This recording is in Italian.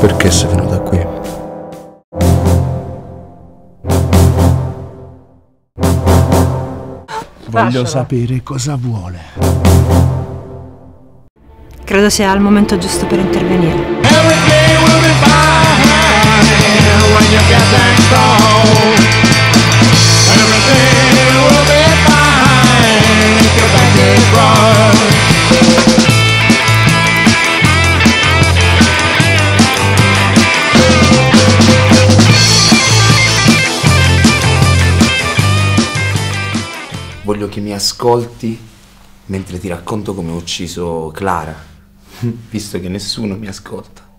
Perché sei venuta qui? Voglio Lasciala. sapere cosa vuole. Credo sia il momento giusto per intervenire. Voglio che mi ascolti mentre ti racconto come ho ucciso Clara, visto che nessuno mi ascolta.